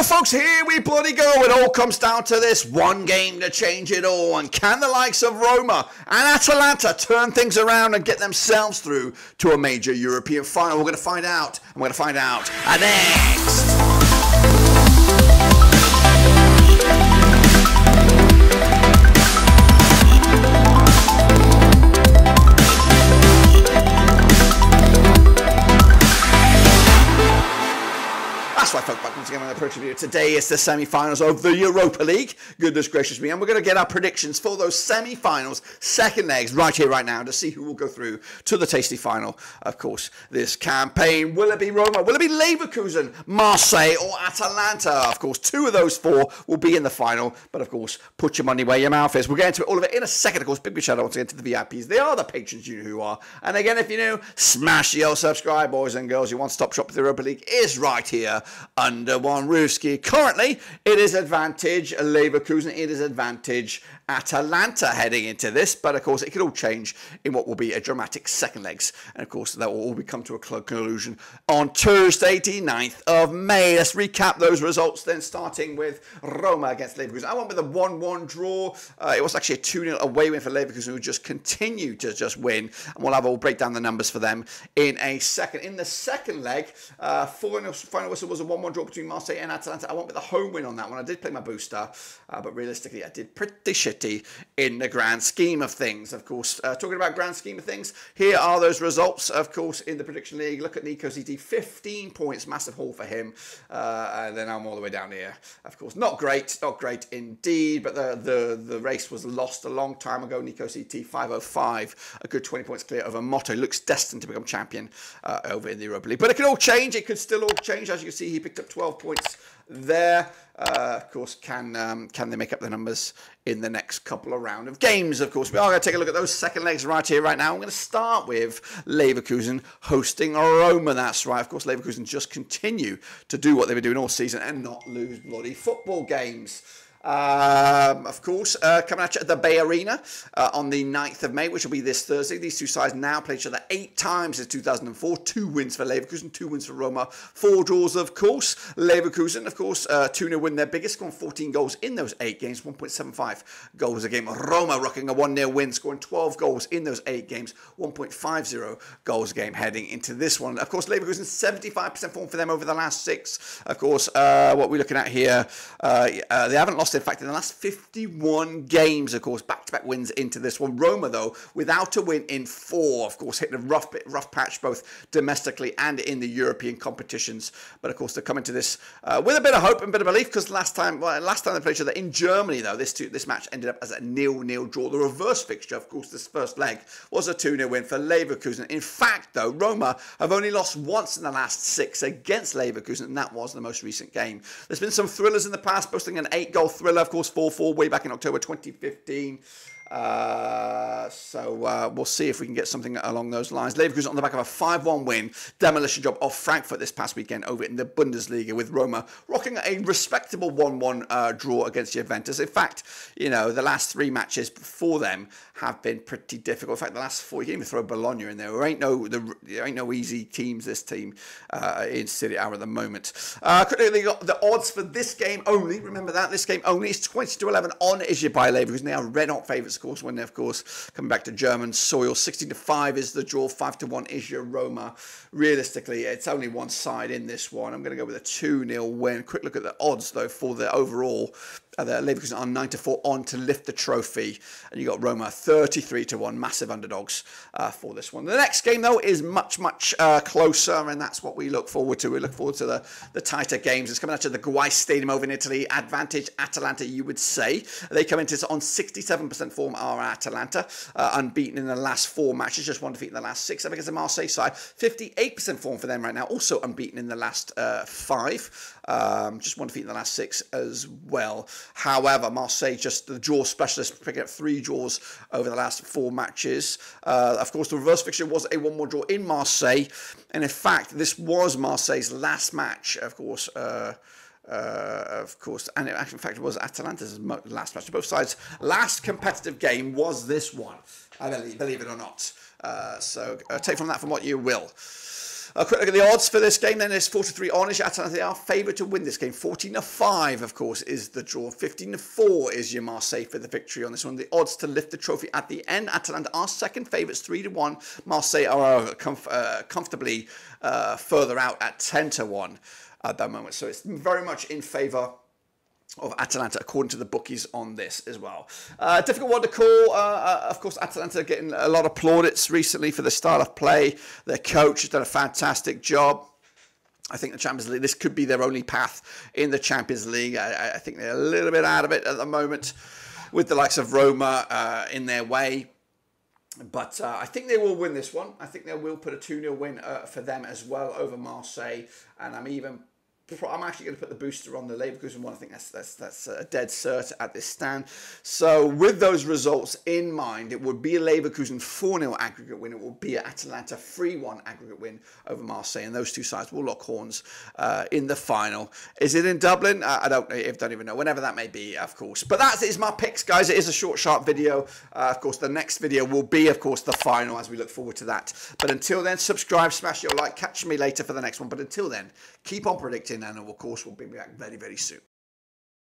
go, folks. Here we bloody go. It all comes down to this one game to change it all. And can the likes of Roma and Atalanta turn things around and get themselves through to a major European final? We're going to find out. We're going to find out next. Right, folks. Back once again approach review. Today is the semi-finals of the Europa League. Goodness gracious me! And we're going to get our predictions for those semi-finals, second legs, right here, right now, to see who will go through to the tasty final. Of course, this campaign will it be Roma? Will it be Leverkusen, Marseille, or Atalanta? Of course, two of those four will be in the final. But of course, put your money where your mouth is. We'll get into all of it in a second. Of course, big big shout out once again to the VIPs. They are the patrons, you know who are. And again, if you're new, smash the old subscribe, boys and girls. Your one-stop shop for the Europa League is right here under one Ruski. Currently, it is advantage Leverkusen. It is advantage Atalanta heading into this, but of course, it could all change in what will be a dramatic second legs. And of course, that will all be come to a conclusion on Tuesday, the 9th of May. Let's recap those results then, starting with Roma against Leverkusen. I went with a 1 1 draw. Uh, it was actually a 2 0 away win for Leverkusen, who just continue to just win. And we'll have all break down the numbers for them in a second. In the second leg, uh, final, final whistle was a 1 1 draw between Marseille and Atalanta. I went with a home win on that one. I did play my booster, uh, but realistically, I did pretty shitty in the grand scheme of things. Of course, uh, talking about grand scheme of things, here are those results. Of course, in the prediction league, look at Nico CT, 15 points, massive haul for him, uh, and then I'm all the way down here. Of course, not great, not great indeed, but the the the race was lost a long time ago. Nico CT 505, a good 20 points clear over Motto, looks destined to become champion uh, over in the Europa League. But it could all change. It could still all change. As you can see, he picked up 12 points there. Uh, of course, can um, can they make up the numbers in the next couple of round of games? Of course, we are going to take a look at those second legs right here, right now. I'm going to start with Leverkusen hosting Roma. That's right. Of course, Leverkusen just continue to do what they've been doing all season and not lose bloody football games. Um, of course, uh, coming at you at the BayArena uh, on the 9th of May, which will be this Thursday. These two sides now play each other eight times since 2004. Two wins for Leverkusen, two wins for Roma, four draws, of course. Leverkusen, of course, uh, 2 0 win their biggest, scoring 14 goals in those eight games, 1.75 goals a game. Roma rocking a 1 0 win, scoring 12 goals in those eight games, 1.50 goals a game heading into this one. Of course, Leverkusen, 75% form for them over the last six. Of course, uh, what we're looking at here, uh, uh, they haven't lost lost, in fact, in the last 51 games, of course, back to back wins into this one. Roma, though, without a win in four, of course, hit a rough, bit, rough patch both domestically and in the European competitions. But of course, they're coming to this uh, with a bit of hope and a bit of belief because last time, well, last time they played each other in Germany, though, this two, this match ended up as a nil-nil draw. The reverse fixture, of course, this first leg was a 2 0 win for Leverkusen. In fact, though, Roma have only lost once in the last six against Leverkusen, and that was the most recent game. There's been some thrillers in the past, boasting an eight goal thriller, of course, 4 4 way back in October 2015. Uh, so uh, we'll see if we can get something along those lines. Leverkusen on the back of a 5-1 win, demolition job off Frankfurt this past weekend over in the Bundesliga with Roma rocking a respectable 1-1 uh, draw against Juventus. In fact, you know, the last three matches before them have been pretty difficult. In fact, the last four, you can even throw Bologna in there. There ain't no, the, there ain't no easy teams, this team uh, in Serie A at the moment. Uh, quickly, the odds for this game only. Remember that, this game only is 20 to 11 on by Leverkusen. They are red hot favourites of course, when they're, of course, coming back to German soil. 16 to 5 is the draw, 5 to 1 is your Roma. Realistically, it's only one side in this one. I'm going to go with a 2 0 win. Quick look at the odds, though, for the overall. Uh, the Leverkusen are 9 to 4 on to lift the trophy. And you got Roma 33 to 1, massive underdogs uh, for this one. The next game, though, is much, much uh, closer, and that's what we look forward to. We look forward to the, the tighter games. It's coming out of the Gewiss Stadium over in Italy. Advantage Atalanta, you would say. They come into this on 67% form are Atalanta, uh, unbeaten in the last four matches, just one defeat in the last six. Up against the Marseille side, 58% form for them right now, also unbeaten in the last uh, five, um, just one defeat in the last six as well. However, Marseille just the draw specialist, picking up three draws over the last four matches. Uh, of course, the reverse fixture was a one more draw in Marseille, and in fact, this was Marseille's last match. Of course. Uh, uh, of course, and it, in fact, it was Atalanta's last match. Both sides' last competitive game was this one, I believe, believe it or not. Uh, so uh, take from that from what you will. A quick look at the odds for this game then is 4 to 3 Onish. Atalanta they are favoured to win this game. 14 to 5, of course, is the draw. 15 to 4 is your Marseille for the victory on this one. The odds to lift the trophy at the end. Atalanta are second favourites, 3 to 1. Marseille are uh, comf- uh, comfortably uh, further out at 10 to 1 at that moment. So it's very much in favour of Atalanta, according to the bookies on this as well. Uh, difficult one to call. Uh, uh, of course, Atalanta getting a lot of plaudits recently for the style of play. Their coach has done a fantastic job. I think the Champions League, this could be their only path in the Champions League. I, I think they're a little bit out of it at the moment with the likes of Roma uh, in their way. But uh, I think they will win this one. I think they will put a 2 0 win uh, for them as well over Marseille. And I'm even I'm actually going to put the booster on the Leverkusen one. I think that's that's that's a dead cert at this stand. So with those results in mind, it would be a Leverkusen 4-0 aggregate win. It will be an Atalanta 3-1 aggregate win over Marseille, and those two sides will lock horns uh, in the final. Is it in Dublin? Uh, I don't I don't even know. Whenever that may be, of course. But that is my picks, guys. It is a short, sharp video. Uh, of course, the next video will be, of course, the final as we look forward to that. But until then, subscribe, smash your like, catch me later for the next one. But until then, keep on predicting and of course we'll be back very, very soon.